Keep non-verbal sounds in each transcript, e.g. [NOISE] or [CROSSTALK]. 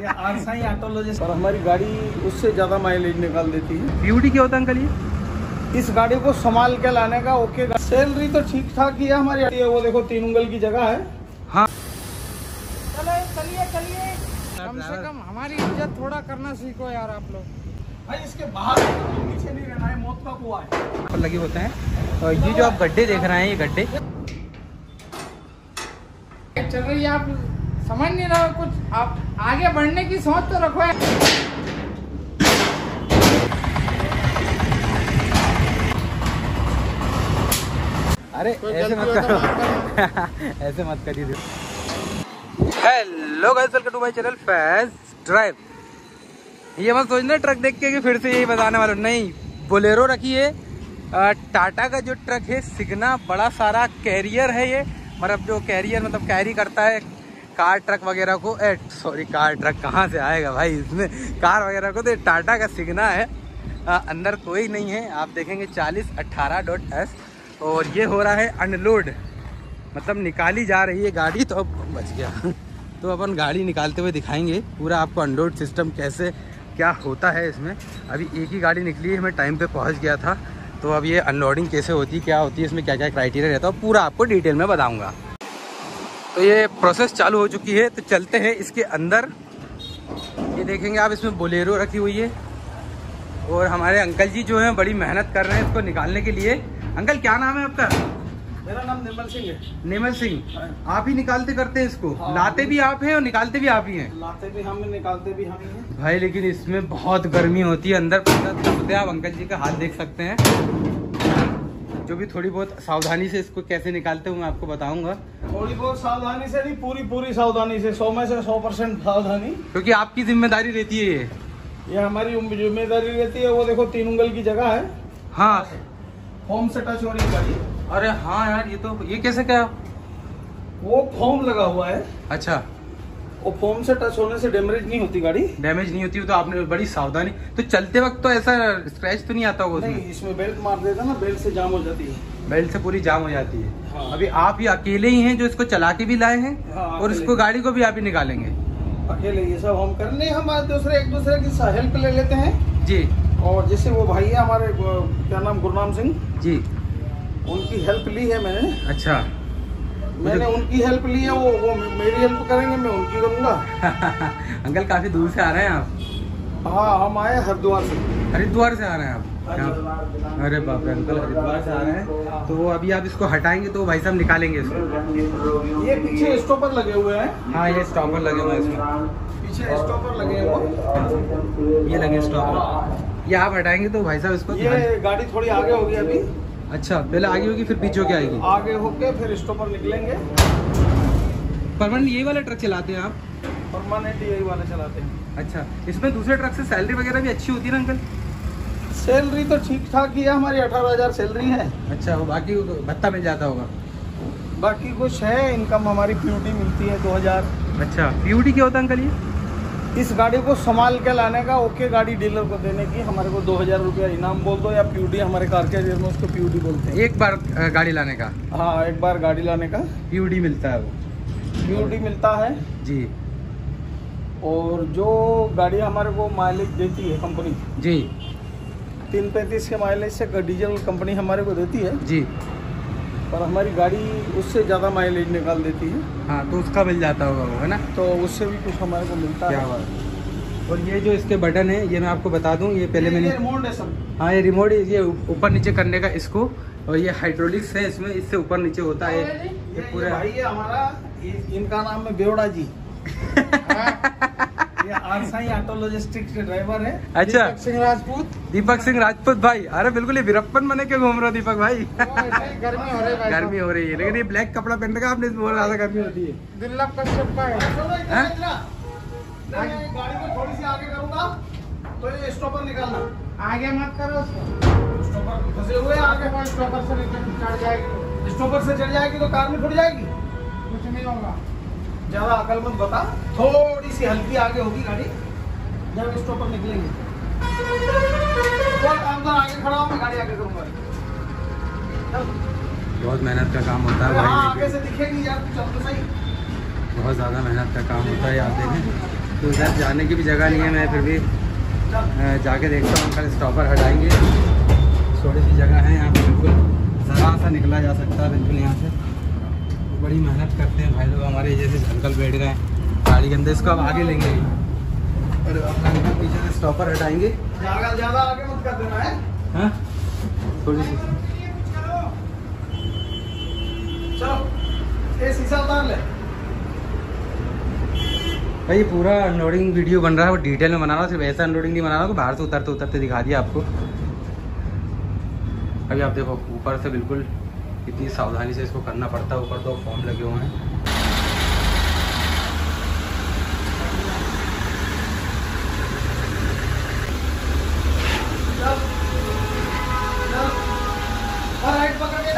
ये ऑटोलॉजिस्ट और हमारी गाड़ी उससे ज़्यादा माइलेज निकाल देती है। पीयूडी क्या होता है अंकल ये? इस गाड़ी को संभाल के लाने का ओके सैलरी तो ठीक ठाक ही है हमारी। ये वो देखो तीन उंगल की जगह है। हाँ। चलो चलिए चलिए। कम से कम हमारी इज़्ज़त थोड़ा करना सीखो यार आप लोग। भाई इसके बाहर नीचे नहीं रहना है मौत का कुआ है। पर लगे होते हैं। और ये जो आप गड्ढे देख रहे हैं ये गड्ढे। चल रही है आप समझ नहीं रहा कुछ। आप आगे बढ़ने की सोच तो रखो। अरे ऐसे मत तो करो। [LAUGHS] ऐसे मत करिए। Hello guys welcome to my channel Faiz drive ये मत सोचना ट्रक देख के कि फिर से यही बताने वाला नहीं बोलेरो रखी है। टाटा का जो ट्रक है सिग्ना बड़ा सारा कैरियर है ये। मतलब जो कैरियर मतलब कैरी करता है कार ट्रक वगैरह को ए सॉरी कार ट्रक कहाँ से आएगा भाई? इसमें कार वगैरह को तो टाटा का सिग्ना है। अ, अंदर कोई नहीं है। आप देखेंगे चालीस अट्ठारह डॉट एस और ये हो रहा है अनलोड। मतलब निकाली जा रही है गाड़ी तो अब बच गया। तो अपन गाड़ी निकालते हुए दिखाएँगे पूरा आपको अनलोड सिस्टम कैसे क्या होता है इसमें। अभी एक ही गाड़ी निकली है मैं टाइम पे पहुँच गया था। तो अब ये अनलोडिंग कैसे होती है क्या होती है इसमें क्या क्या क्राइटेरिया रहता है पूरा आपको डिटेल में बताऊँगा। तो ये प्रोसेस चालू हो चुकी है तो चलते हैं इसके अंदर। ये देखेंगे आप इसमें बोलेरो रखी हुई है। और हमारे अंकल जी जो हैं बड़ी मेहनत कर रहे हैं इसको निकालने के लिए। अंकल क्या नाम है आपका? मेरा नाम निर्मल सिंह है। नेमल सिंह। हाँ। आप ही निकालते करते हैं इसको? हाँ। लाते भी आप हैं और निकालते भी आप ही हैं? लाते भी हम निकालते भी हम ही हैं। भाई लेकिन इसमें बहुत गर्मी होती है अंदर तपते आप अंकल जी का हाथ देख सकते हैं। जो भी थोड़ी बहुत सावधानी से इसको कैसे निकालते हैं मैं आपको बताऊँगा। थोड़ी बहुत सावधानी से नहीं पूरी पूरी सावधानी से सौ में से सौ परसेंट सावधानी। क्योंकि आपकी ज़िम्मेदारी रहती है ये। ये हमारी ज़िम्मेदारी रहती है वो देखो तीन उंगल की जगह है। हाँ। फॉर्म से टच हो रही गाड़ी। अरे हाँ यार ये तो ये कैसे क्या? वो फॉर्म लगा हुआ है। अच्छा। वो फॉर्म से टच होने से डैमेज नहीं होती गाड़ी। डैमेज नहीं होती तो आपने बड़ी सावधानी। तो चलते वक्त तो ऐसा स्क्रैच तो नहीं आता होगा नहीं इसमें बेल्ट मार देता ना बेल्ट से जाम हो जाती है। बेल्ट से पूरी जाम हो जाती है। हाँ। अभी आप ही अकेले ही हैं जो इसको चला के भी लाए हैं हाँ, और इसको गाड़ी को भी आप ही निकालेंगे। अकेले ये सब हम करने नहीं हम दूसरे एक दूसरे की हेल्प ले लेते हैं। जी। और जैसे वो भाई है हमारे क्या नाम गुरनाम सिंह? जी। उनकी हेल्प ली है मैंने। अच्छा। मैंने उनकी हेल्प ली है वो वो मेरी हेल्प करेंगे मैं उनकी करूँगा। [LAUGHS] अंकल काफ़ी दूर से आ रहे हैं आप? हाँ हम आए हरिद्वार से। हरिद्वार से आ रहे हैं आप? अरे बाप रे अंकल हरिद्वार से आ रहे हैं। तो अभी आप इसको हटाएँगे तो भाई साहब निकालेंगे इसको। ये पीछे स्टॉपर लगे हुए हैं। हाँ ये स्टॉपर लगे हुए हैं इसमें। पीछे स्टॉपर लगे हुए ये लगे स्टॉपर ये आप हटाएँगे तो भाई साहब इसको ये गाड़ी थोड़ी आगे होगी अभी। अच्छा पहले आगे होगी फिर पीछे होके आएगी? आगे होके फिर स्टॉपर निकलेंगे। परमानेंट यही वाला ट्रक चलाते हैं आप? परमानेंट यही वाला चलाते हैं। अच्छा इसमें दूसरे ट्रक से सैलरी वगैरह भी अच्छी होती है ना अंकल? सैलरी तो ठीक ठाक ही है हमारी अठारह हज़ार सैलरी है। अच्छा वो बाकी भत्ता मिल जाता होगा? बाकी कुछ है इनकम हमारी प्यूटी मिलती है दो हज़ार। अच्छा पीयूडी क्या होता है अंकल ये? इस गाड़ी को संभाल के लाने का ओके गाड़ी डीलर को देने की हमारे को दो हज़ार रुपया इनाम बोल दो या पीयूडी हमारे कार के में उसको पीयूडी बोलते हैं। एक बार गाड़ी लाने का? हाँ एक बार गाड़ी लाने का। पीयूडी मिलता है वो। पीयूडी मिलता है। जी। और जो गाड़ी हमारे को माइलेज देती है कंपनी जी। तीन पैंतीस के माइलेज से डीजल कंपनी हमारे को देती है। जी। पर हमारी गाड़ी उससे ज़्यादा माइलेज निकाल देती है। हाँ तो उसका मिल जाता होगा वो है ना? तो उससे भी कुछ हमारे को मिलता क्या है। और ये जो इसके बटन है ये मैं आपको बता दूँ ये पहले मैंने रिमोट है सब। हाँ ये रिमोट ये ऊपर नीचे करने का इसको और ये हाइड्रोलिक्स है इसमें इससे ऊपर नीचे होता है। ये, ये भाई है हमारा इनका नाम है बेवड़ा जी। [LAUGHS] ड्राइवर है। अच्छा। दीपक सिंह राजपूत। दीपक सिंह राजपूत भाई। अरे बिल्कुल ये वीरप्पन बने के घूम रहे हो दीपक भाई। ही गर्मी हो रही है गर्मी हो रही है। लेकिन ये ब्लैक कपड़ा पहन रखा आपने बहुत ज़्यादा गर्मी होती है। दिल्लभ कश्यप का है। गाड़ी को थोड़ी सी आगे करूँगा। तो ये स्टॉपर निकालना। आगे मत करो स्टॉपर फंसे हुए आगे। आगे स्टॉपर से चढ़ जाएगी। स्टॉपर से चढ़ जाएगी तो कार में फुट जाएगी? कुछ नहीं होगा। ज़्यादा अकल मत बता। थोड़ी सी हल्की आगे होगी गाड़ी। जब स्टॉपर निकलेंगे। चल अंदर आगे खड़ा हूँ मैं गाड़ी आगे करूँगा। बहुत मेहनत का काम होता है हाँ भाई। आगे से दिखेगी यार चल तो सही। बहुत ज़्यादा मेहनत का काम होता है यहाँ देखें तो उधर जाने की भी जगह नहीं है मैं फिर भी जाके देखता हूँ कल स्टॉपर हटाएँगे। थोड़ी सी जगह है यहाँ पे बिल्कुल। ज़रा सा निकला जा सकता है बिल्कुल यहाँ से। बड़ी मेहनत करते हैं भाई लोग हमारे जैसे अंकल बैठ गए हैं गाड़ी के अंदर इसको अब आगे लेंगे। और अपना अंकल पीछे से स्टॉपर हटाएँगे। ज़्यादा ज़्यादा आगे मत कर देना है? हाँ? थोड़ी सी। चलो ये शीशा उतार ले। भाई पूरा अनलोडिंग वीडियो बन रहा है वो डिटेल में बना रहा हूँ सिर्फ़ ऐसा अनलोडिंग नहीं बना रहा हूँ बाहर से उतरते उतरते दिखा दिया आपको। अभी आप देखो ऊपर से बिल्कुल इतनी सावधानी से इसको करना पड़ता है ऊपर दो फॉर्म लगे हुए हैं। जा राइट पकड़ के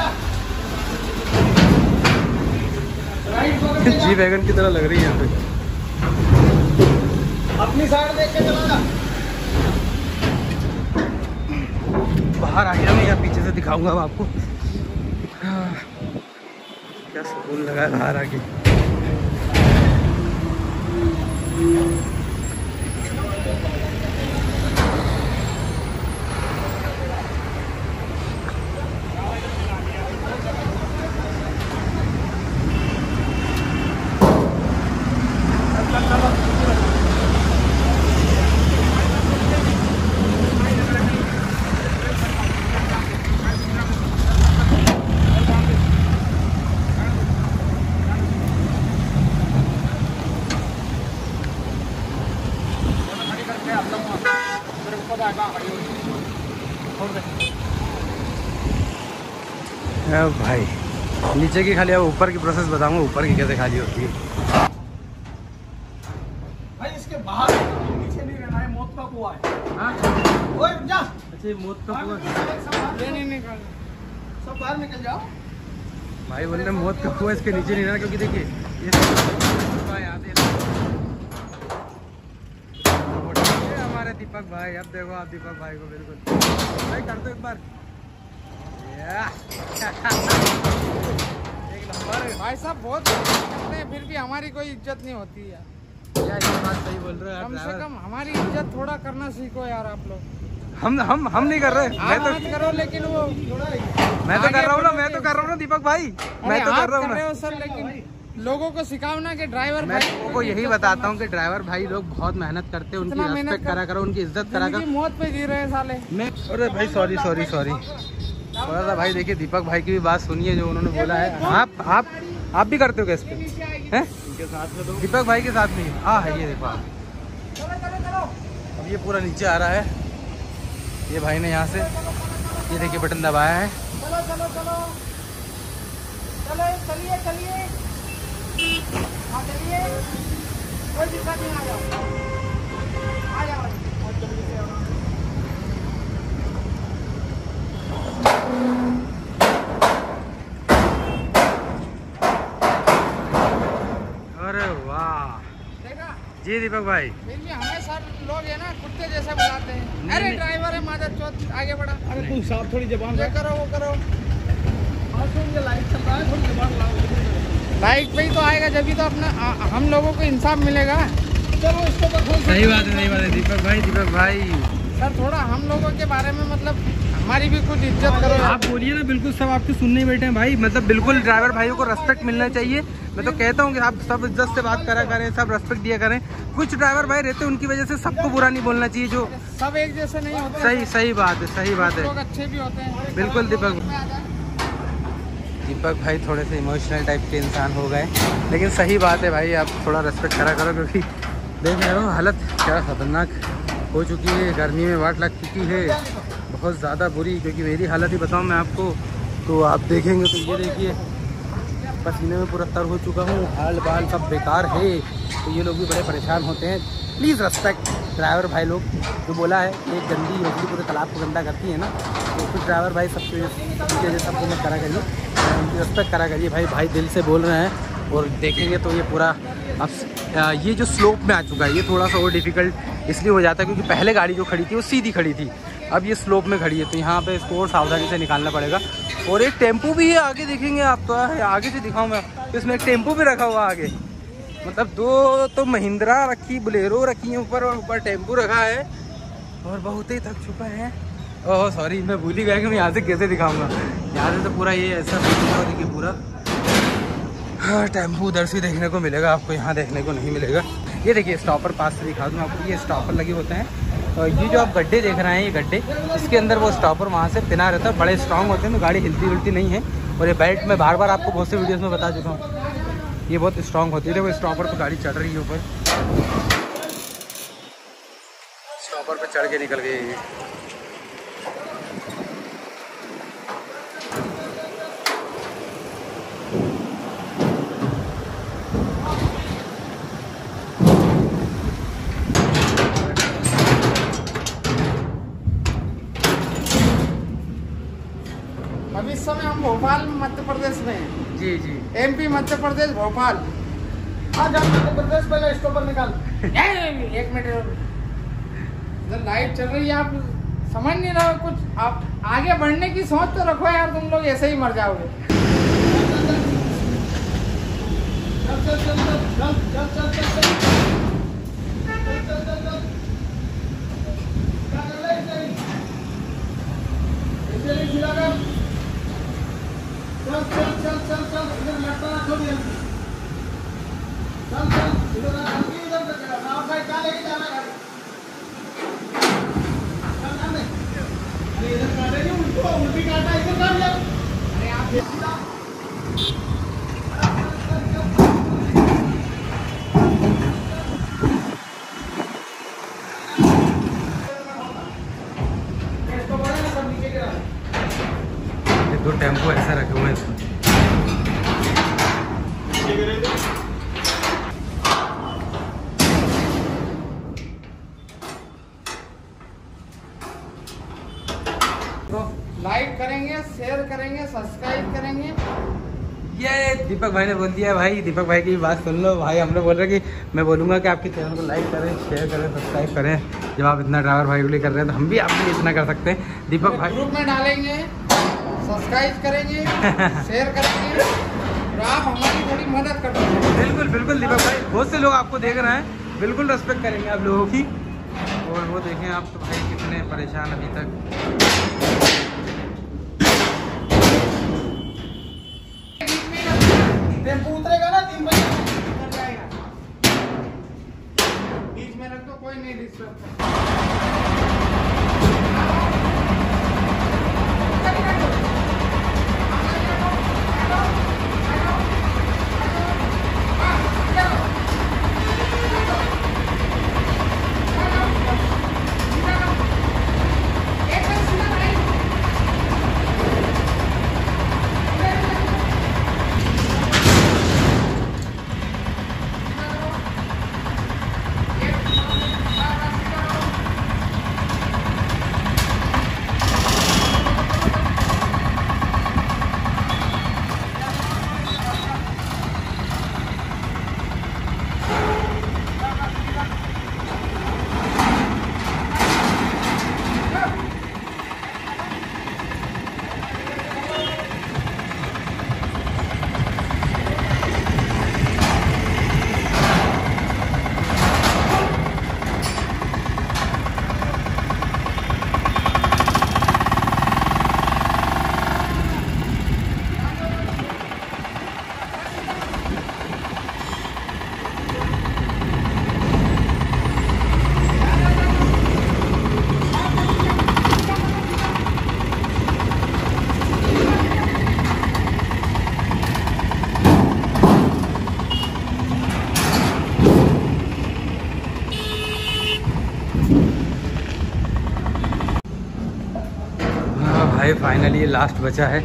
जी वैगन की तरह लग रही है यहाँ पे। अपनी साइड देख के चलाना। बाहर आ गया मैं यहाँ पीछे से दिखाऊँगा अब आपको। सुकून लगा रहा बाहर है भाई नीचे की खाली अब ऊपर की प्रोसेस बताऊँगा ऊपर की कैसे खाली होती है। भाई इसके बाहर नीचे नहीं रहना है मौत का कुआ है। ओए जा। अच्छा मौत सब ये नहीं निकल बाहर निकल जाओ। भाई बोल रहे मौत का कुआ इसके नीचे नहीं रहना क्योंकि देखिए हमारे दीपक भाई अब देखो आप दीपक भाई को बिल्कुल। भाई कर दो एक बार। एक [LAUGHS] नंबर भाई साहब बहुत करते हैं फिर भी हमारी कोई इज़्ज़त नहीं होती यार। यार ये बात सही बोल रहे हो कम से कम हमारी इज़्ज़त थोड़ा करना सीखो यार आप लोग। हम हम हम नहीं कर रहे। मैं आप तो करो लेकिन वो मैं तो कर रहा हूँ ना मैं तो कर रहा हूँ ना दीपक भाई। मैं तो कर रहा हूँ ना। सर लेकिन लोगों को सिखाओ ना कि ड्राइवर मैं भाई लोगों को यही बताता हूँ कि ड्राइवर भाई लोग बहुत मेहनत करते हैं उनकी रेस्पेक्ट करा करो उनकी इज़्ज़त करा करो। मौत पे जी रहे हैं साले। मैं अरे भाई सॉरी सॉरी सॉरी थोड़ा सा भाई देखिए दीपक भाई की भी बात सुनिए जो उन्होंने बोला है। आप आप आप भी करते हो गैस पे? हैं? दीपक भाई के साथ में हाँ। है ये देखो अब ये पूरा नीचे आ रहा है। ये भाई ने यहाँ से ये देखिए बटन दबाया है। चलो चलो चलो। चलो चलिए चलिए हाँ चलिए कोई दिक्कत नहीं आ जाओ आ जाओ अरे वाह देखा जी दीपक भाई। फिर भी हमें सर लोग है ना कुत्ते जैसे बुलाते हैं। अरे ड्राइवर है मादर चौथ आगे बढ़ा। अरे तू साफ़ थोड़ी जबान ये करो वो करो। तो लाइट चल रहा है थोड़ी जबान लाओ। बाइक पे ही तो आएगा जब भी तो अपना हम लोगों को इंसाफ मिलेगा। चलो इसको सही बात है सही बात है दीपक भाई दीपक भाई। सर थोड़ा हम लोगों के बारे में मतलब हमारी भी कुछ इज़्ज़त करो। आप बोलिए ना बिल्कुल सब आपके सुनने ही बैठे हैं भाई। मतलब बिल्कुल ड्राइवर भाइयों को रेस्पेक्ट मिलना चाहिए। मैं तो कहता हूँ कि आप सब इज़्ज़त से बात करा करें सब रेस्पेक्ट दिया करें। कुछ ड्राइवर भाई रहते हैं उनकी वजह से सबको बुरा नहीं बोलना चाहिए जो सब एक जैसे नहीं होते सही सही बात है सही बात है। अच्छे भी होते हैं। बिल्कुल दीपक। दीपक भाई थोड़े से इमोशनल टाइप के इंसान हो गए। लेकिन सही बात है भाई आप थोड़ा रेस्पेक्ट करा करो क्योंकि देख रहे हो हालत क्या खतरनाक हो चुकी है गर्मी में वाट लग चुकी है। बहुत ज़्यादा बुरी, क्योंकि मेरी हालत ही बताऊँ मैं आपको तो आप देखेंगे तो ये देखिए, पसीने में पूरा तर हो चुका हूँ, हाल बाल सब बेकार है तो ये लोग भी बड़े परेशान होते हैं। प्लीज़ रेस्पेक्ट ड्राइवर भाई लोग, जो बोला है एक गंदी मछली पूरे तालाब को गंदा करती है ना तो फिर ड्राइवर भाई सबके वजह सबको मत करा करिए, उनकी रेस्पेक्ट करा करिए भाई भाई दिल से बोल रहे हैं, और देखेंगे तो ये पूरा, अब ये जो स्लोप में आ चुका है, ये थोड़ा सा और डिफ़िकल्ट इसलिए हो जाता है क्योंकि पहले गाड़ी जो खड़ी थी, वो सीधी खड़ी थी। अब ये स्लोप में खड़ी है तो यहाँ पे इसको और सावधानी से निकालना पड़ेगा। और एक टेंपो भी है आगे देखेंगे आप तो आगे से दिखाऊँ मैं। इसमें एक टेंपो भी रखा हुआ आगे। मतलब दो तो महिंद्रा रखी, बुलेरो रखी है ऊपर और ऊपर टेंपू रखा है। और बहुत ही थक चुका है। ओह सॉरी मैं भूल ही गया कि मैं यहाँ से कैसे दिखाऊँगा। यहाँ से तो पूरा ये ऐसा देखिए पूरा। हाँ टेंपू उधर से देखने को मिलेगा, आपको यहाँ देखने को नहीं मिलेगा। ये देखिए स्टॉपर पास से दिखा दूँ आपको। ये स्टॉपर लगे होते हैं। ये जो आप गड्ढे देख रहे हैं, ये गड्ढे, इसके अंदर वो स्टॉपर वहाँ से पिना रहता है, बड़े स्ट्रांग होते हैं तो गाड़ी हिलती उलती नहीं है। और ये बेल्ट मैं बार बार आपको बहुत से वीडियोज़ में बता चुका हूँ। ये बहुत स्ट्रांग होती है। देखो स्टॉपर पर गाड़ी चढ़ रही है ऊपर। स्टॉपर पर चढ़ के निकल गई भोपाल मध्य प्रदेश में। हैं जी। जी एमपी मध्य प्रदेश भोपाल। आ जा मध्य प्रदेश पहले स्टॉपर निकाल। [LAUGHS] एक मिनट लाइट चल रही है आप समझ नहीं रहे कुछ। आप आगे बढ़ने की सोच तो रखो यार तुम लोग ऐसे ही मर जाओगे। चल चल चल चल चल चल चल चल चल। चल चल चल चल चल चल इधर लटकाना छोड़ दे चल चल इधर आ हल्की इधर तक चला साफ भाई क्या लेके जाना गाड़ी चल जाने अरे इधर काटे नहीं उल्टो ये दीपक भाई ने बोल दिया भाई दीपक भाई की बात सुन लो। भाई हम लोग बोल रहे हैं कि मैं बोलूँगा कि आपके चैनल को लाइक करें शेयर करें सब्सक्राइब करें। जब आप इतना ड्राइवर भाई के लिए कर रहे हैं तो हम भी आपके लिए इतना कर सकते हैं। दीपक भाई ग्रुप में डालेंगे सब्सक्राइब करेंगे [LAUGHS] शेयर करेंगे और आप हमारी थोड़ी मदद कर बिल्कुल बिल्कुल दीपक भाई। बहुत से लोग आपको देख रहे हैं। बिल्कुल रेस्पेक्ट करेंगे आप लोगों की। और वो देखें आप तो भाई कितने परेशान अभी तक बीच में ही रखना, टेंपो उतरेगा ना तीन बजे। जाएगा। बीच में रख दो कोई नहीं डिस्टर्ब कर हाँ भाई फाइनली ये लास्ट बचा है।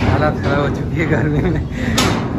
हालात खराब हो चुकी है गर्मी में।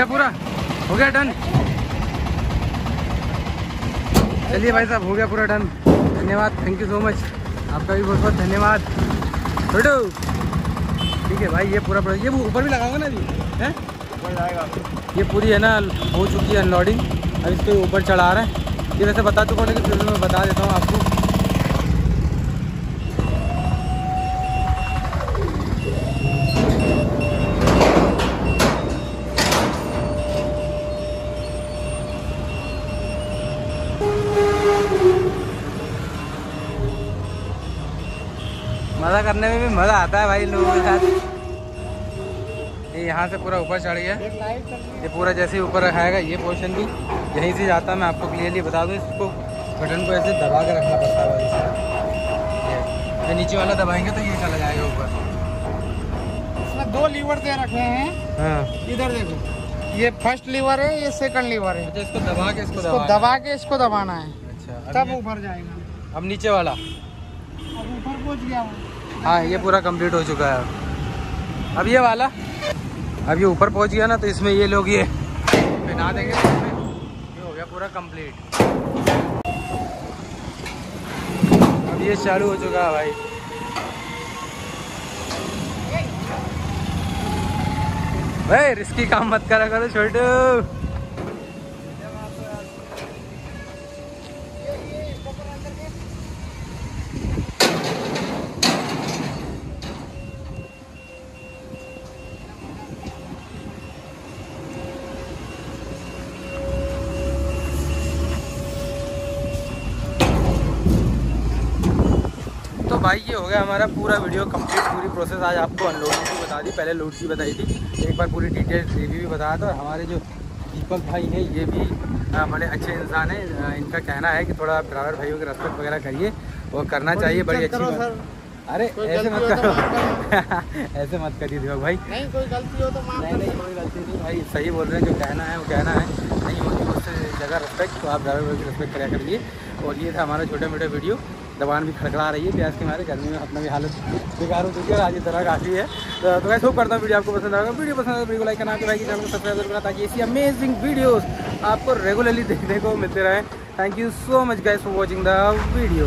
गया पूरा? हो गया डन चलिए भाई साहब हो गया पूरा डन धन्यवाद थैंक यू सो मच आपका भी बहुत बहुत धन्यवाद. छोटू ठीक है भाई ये पूरा ये ऊपर भी लगाऊँगा ना अभी? हैं? ये पूरी है ना हो चुकी है अनलोडिंग अब इसको ऊपर चढ़ा रहे हैं. ये वैसे बता चुका हूँ लेकिन फिर मैं बता देता हूँ आपको. मज़ा करने में भी मज़ा आता है भाई लोगों के साथ। ये यहाँ से पूरा ऊपर चढ़ गया। ये पूरा जैसे ही ऊपर रखाएगा ये पोर्शन भी। यहीं से जाता है मैं आपको क्लियरली बता दूँ इसको बटन को ऐसे दबा के रखना पड़ता है भाई ये नीचे वाला दबाएँगे तो ये चला जाएगा ऊपर। इसमें दो लीवर दे रखे हैं। हाँ। इधर देखो। ये फ़र्स्ट लीवर है ये सेकंड लीवर है। अच्छा इसको दबा के इसको इसको दबा के इसको दबाना है। अच्छा तब ऊपर जाएगा। अब नीचे वाला। अब ऊपर पहुँच गया वो। हाँ ये पूरा कंप्लीट हो चुका है। अब ये वाला, अब ये ऊपर पहुँच गया ना तो इसमें ये लोग ये पहना देंगे। तो ये हो गया पूरा कंप्लीट अब ये चालू हो चुका है भाई। भाई रिस्की काम मत करा करो, छोटू। गया हमारा पूरा वीडियो कंप्लीट पूरी प्रोसेस आज आपको अनलोडिंग की बता दी। पहले लोड की बताई थी। एक बार पूरी डिटेल रिव्यू भी बताया था। और हमारे जो दीपक भाई हैं ये भी बड़े अच्छे इंसान हैं। इनका कहना है कि थोड़ा ड्राइवर भाइयों की रेस्पेक्ट वगैरह करिए। और करना चाहिए बड़ी अच्छी बात। अरे ऐसे मत तो करो। [LAUGHS] ऐसे मत करिए दीपक भाई। नहीं कोई गलती हो तो माफ़ नहीं नहीं कोई गलती नहीं भाई। सही बोल रहे हैं जो कहना है वो कहना है। नहीं होती उससे जगह रिस्पेक्ट तो आप ड्राइवर भाई की रिस्पेक्ट करा करिए। और ये था हमारा छोटा मोटा वीडियो जबान भी खड़खड़ा रही है प्याज के मारे, गर्मी में अपना भी हालत बेकार हो चुकी है आज तरह काफ़ी है। तो तो मैं होप करता हूँ वीडियो आपको पसंद आएगा। वीडियो पसंद आएगा लाइक करना, आपके भाई चैनल को सब्सक्राइब करना ताकि ऐसी अमेजिंग वीडियोज़ आपको रेगुलरली देखने को मिलते रहे। Thank you so much guys for watching the video